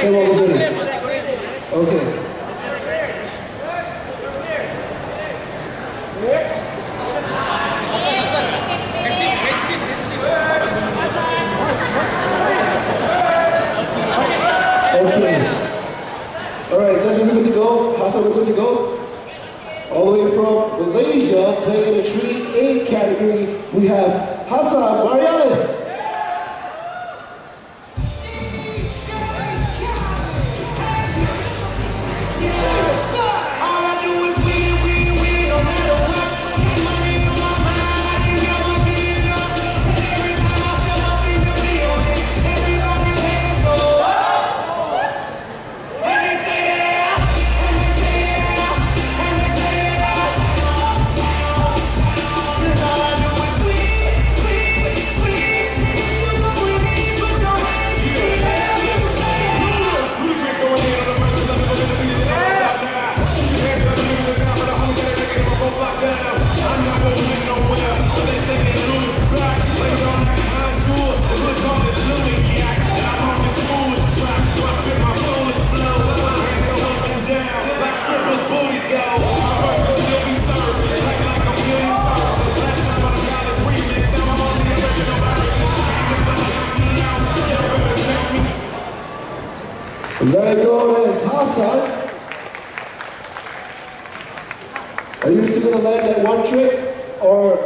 Okay. Okay. All right, Justin, we're good to go. Hassan, we're good to go. All the way from Malaysia, playing in the 3A category, we have Hassan Marialis. Very good, it's Hassan. Are you still gonna land that one trick, or